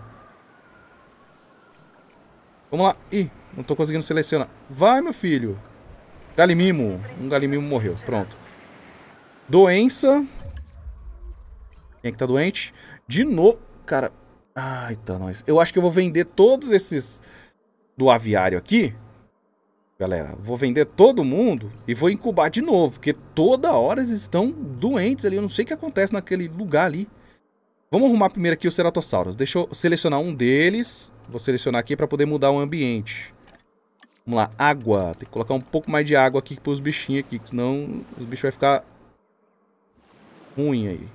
Vamos lá. Ih, não tô conseguindo selecionar. Vai, meu filho. Galimimo. Um galimimo morreu. Pronto. Doença. Quem é que tá doente? De novo. Cara. Ai, tá nós. Eu acho que eu vou vender todos esses do aviário aqui. Galera, vou vender todo mundo e vou incubar de novo, porque toda hora eles estão doentes ali. Eu não sei o que acontece naquele lugar ali. Vamos arrumar primeiro aqui os ceratossauros. Deixa eu selecionar um deles. Vou selecionar aqui para poder mudar o ambiente. Vamos lá, água. Tem que colocar um pouco mais de água aqui pros bichinhos aqui, senão os bichos vai ficar ruim aí.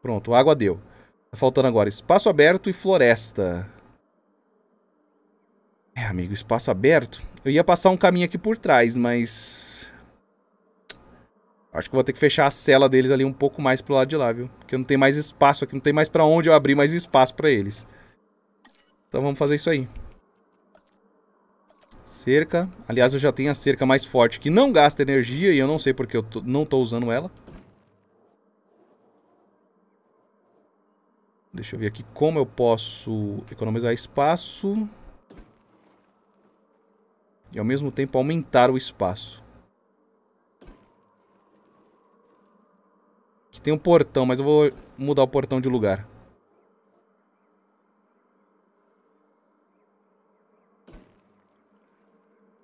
Pronto, água deu. Tá faltando agora espaço aberto e floresta. É, amigo, espaço aberto. Eu ia passar um caminho aqui por trás, mas... Acho que vou ter que fechar a cela deles ali um pouco mais pro lado de lá, viu? Porque não tem mais espaço aqui, não tem mais pra onde eu abrir mais espaço pra eles. Então vamos fazer isso aí. Cerca. Aliás, eu já tenho a cerca mais forte que não gasta energia e eu não sei porque eu não tô usando ela. Deixa eu ver aqui como eu posso economizar espaço. E ao mesmo tempo aumentar o espaço. Aqui tem um portão, mas eu vou mudar o portão de lugar.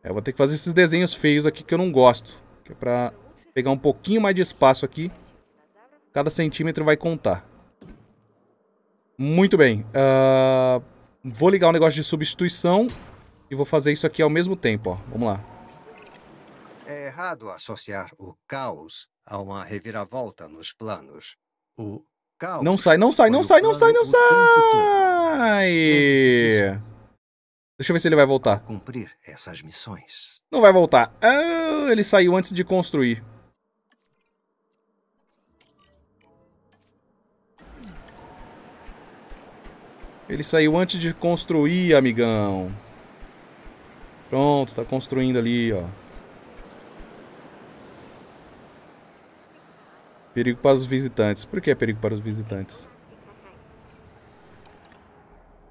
É, eu vou ter que fazer esses desenhos feios aqui que eu não gosto. Que é pra pegar um pouquinho mais de espaço aqui. Cada centímetro vai contar. Muito bem. ah, vou ligar o negócio de substituição. E vou fazer isso aqui ao mesmo tempo, ó. Vamos lá. É errado associar o caos a uma reviravolta nos planos. O caos. Não sai, não sai, não sai, não sai, não sai! Deixa eu ver se ele vai voltar. cumprir essas missões. Não vai voltar. Ah, ele saiu antes de construir. Ele saiu antes de construir, amigão. Pronto, tá construindo ali, ó. Perigo para os visitantes. Por que é perigo para os visitantes?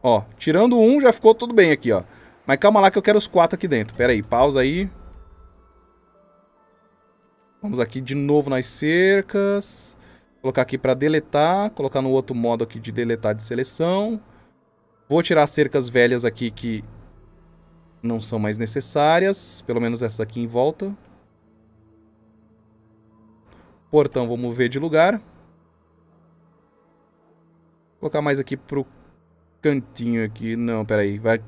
Ó, tirando um, já ficou tudo bem aqui, ó. Mas calma lá que eu quero os quatro aqui dentro. Pera aí, pausa aí. Vamos aqui de novo nas cercas. Colocar aqui para deletar. Colocar no outro modo aqui de deletar de seleção. Vou tirar as cercas velhas aqui que não são mais necessárias. Pelo menos essas aqui em volta. Portão, vou mover de lugar. Colocar mais aqui pro cantinho aqui. Não, pera aí. Vai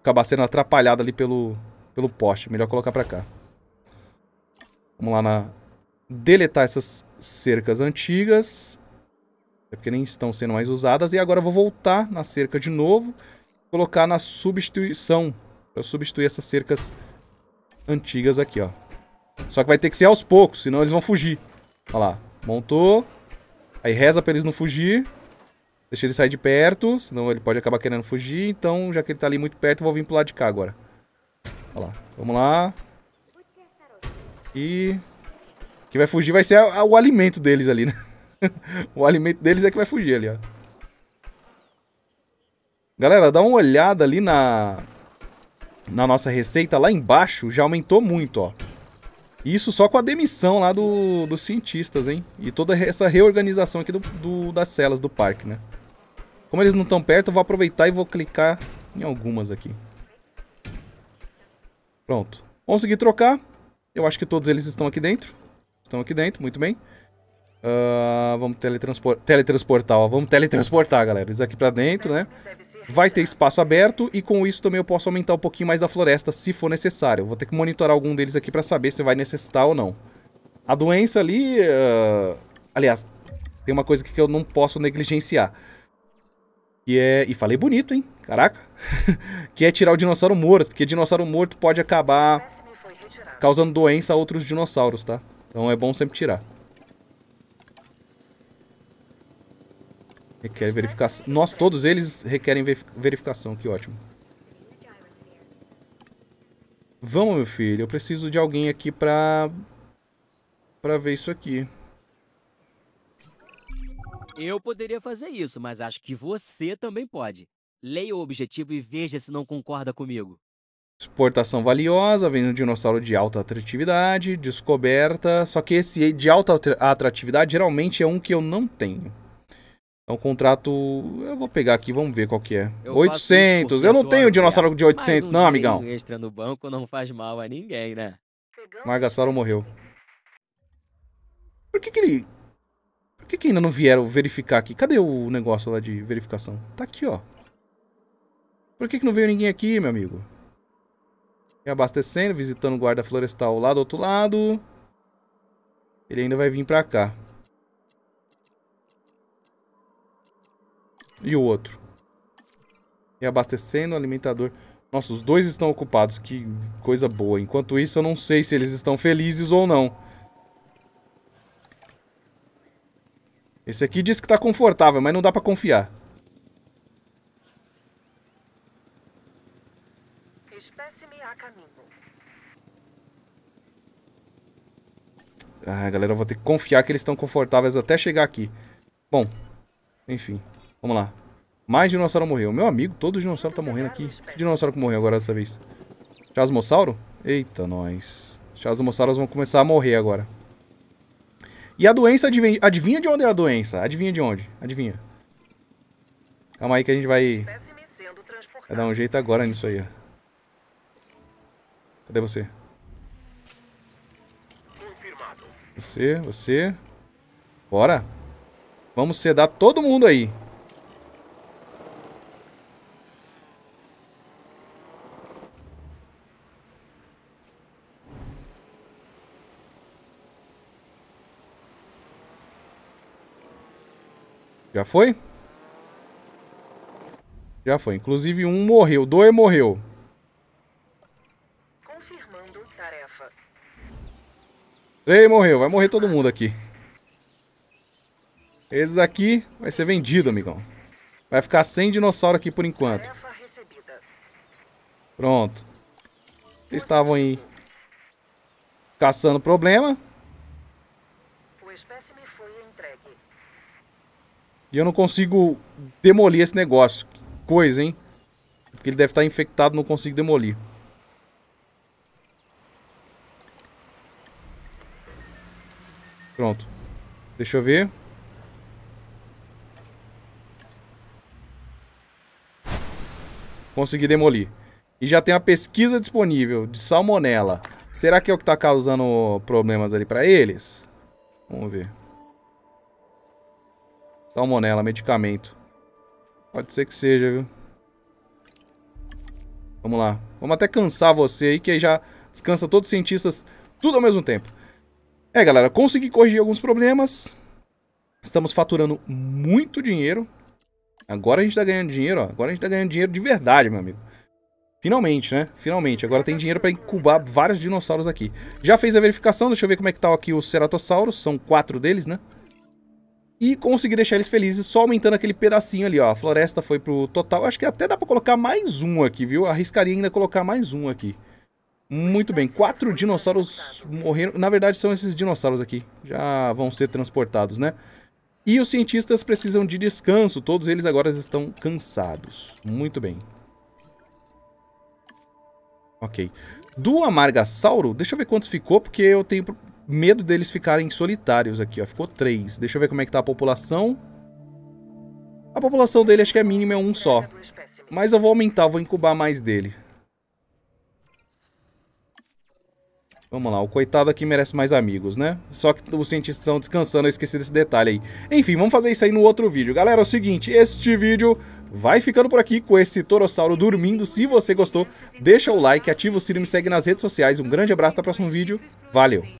acabar sendo atrapalhado ali pelo, pelo poste. Melhor colocar pra cá. Vamos lá na... Deletar essas cercas antigas. É porque nem estão sendo mais usadas. E agora eu vou voltar na cerca de novo. Colocar na substituição. Pra substituir essas cercas antigas aqui, ó. Só que vai ter que ser aos poucos, senão eles vão fugir. Olha lá. Montou. Aí reza pra eles não fugir. Deixa ele sair de perto, senão ele pode acabar querendo fugir. Então, já que ele tá ali muito perto, eu vou vir pro lado de cá agora. Olha lá. Vamos lá. E... Quem vai fugir vai ser a- a- o alimento deles ali, né? [laughs] o alimento deles é que vai fugir ali, ó. Galera, dá uma olhada ali na... Na nossa receita lá embaixo. Já aumentou muito, ó. Isso só com a demissão lá do, dos cientistas, hein? E toda essa reorganização aqui do, do- das celas do parque, né? Como eles não estão perto, eu vou aproveitar e vou clicar em algumas aqui. Pronto. Consegui trocar. Eu acho que todos eles estão aqui dentro. Estão aqui dentro, muito bem. Ah, vamos teletranspor teletransportar, ó. Vamos teletransportar, galera. Isso aqui pra dentro, né? Vai ter espaço aberto e com isso também eu posso aumentar um pouquinho mais da floresta se for necessário. Vou ter que monitorar algum deles aqui pra saber se vai necessitar ou não. A doença ali... ah, Aliás, tem uma coisa aqui que eu não posso negligenciar. Que é... E falei bonito, hein? Caraca. [laughs] que é tirar o dinossauro morto. Porque dinossauro morto pode acabar causando doença a outros dinossauros, tá? Então é bom sempre tirar. Requer verificação. Nossa, todos eles requerem verif- verificação, que ótimo. Vamos, meu filho. Eu preciso de alguém aqui pra... Pra ver isso aqui. Eu poderia fazer isso, mas acho que você também pode. Leia o objetivo e veja se não concorda comigo. Exportação valiosa, vem um dinossauro de alta atratividade, descoberta. Só que esse de alta atra- atratividade geralmente é um que eu não tenho. Então, contrato. Eu vou pegar aqui, vamos ver qual que é. Eu faço 800. isso Eu não tenho dinossauro de Mas 800, um não, amigão. extra no banco não faz mal a ninguém, né? Margassauro morreu. Por que que ele. Por que que ainda não vieram verificar aqui? Cadê o negócio lá de verificação? Tá aqui, ó. Por que que não veio ninguém aqui, meu amigo? E abastecendo, visitando o guarda florestal lá do outro lado. Ele ainda vai vir pra cá. E o outro? E abastecendo, alimentador. Nossa, os dois estão ocupados. Que coisa boa. Enquanto isso, eu não sei se eles estão felizes ou não. Esse aqui diz que tá confortável, mas não dá pra confiar. espécime a caminho. Ah, galera, eu vou ter que confiar que eles estão confortáveis até chegar aqui. Bom, enfim. Vamos lá. Mais dinossauro morreu. Meu amigo, todo dinossauro tá morrendo aqui. Que dinossauro que morreu agora dessa vez? Chasmossauro? Eita, nós. Chasmossauros vão começar a morrer agora. E a doença, adivinha, adivinha de onde é a doença? Adivinha de onde? Adivinha. Calma aí que a gente vai, vai dar um jeito agora nisso aí, ó. Cadê você? Você, você. Bora. Vamos sedar todo mundo aí. Já foi? Já foi. Inclusive um morreu. Dois morreu. Confirmando tarefa. Três morreu. Vai morrer todo mundo aqui. Esse aqui vai ser vendido, amigão. Vai ficar sem dinossauro aqui por enquanto. Pronto. Eles estavam aí caçando problema. O espécime foi entregue. E eu não consigo demolir esse negócio. Que coisa, hein? Porque ele deve estar infectado, não consigo demolir. Pronto. Deixa eu ver. Consegui demolir. E já tem a pesquisa disponível de salmonela. Será que é o que está causando problemas ali para eles? Vamos ver. Salmonela, medicamento. Pode ser que seja, viu? Vamos lá. Vamos até cansar você aí, que aí já descansa todos os cientistas, tudo ao mesmo tempo. É, galera, consegui corrigir alguns problemas. Estamos faturando muito dinheiro. Agora a gente tá ganhando dinheiro, ó. Agora a gente tá ganhando dinheiro de verdade, meu amigo. Finalmente, né? Finalmente. Agora tem dinheiro pra incubar vários dinossauros aqui. Já fez a verificação, deixa eu ver como é que tá aqui os ceratossauros. São quatro deles, né? E consegui deixar eles felizes só aumentando aquele pedacinho ali, ó. A floresta foi pro total. Acho que até dá pra colocar mais um aqui, viu? Arriscaria ainda colocar mais um aqui. Muito bem, quatro dinossauros morreram. Na verdade, são esses dinossauros aqui. Já vão ser transportados, né? E os cientistas precisam de descanso. Todos eles agora estão cansados. Muito bem. Ok. Do Amargasauro, deixa eu ver quantos ficou, porque eu tenho medo deles ficarem solitários aqui, ó. Ficou três. Deixa eu ver como é que tá a população. A população dele acho que é mínima, é um só. Mas eu vou aumentar, vou incubar mais dele. Vamos lá, o coitado aqui merece mais amigos, né? Só que os cientistas estão descansando, eu esqueci desse detalhe aí. Enfim, vamos fazer isso aí no outro vídeo. Galera, é o seguinte, este vídeo vai ficando por aqui com esse torossauro dormindo. Se você gostou, deixa o like, ativa o sino e me segue nas redes sociais. Um grande abraço, até o próximo vídeo. Valeu!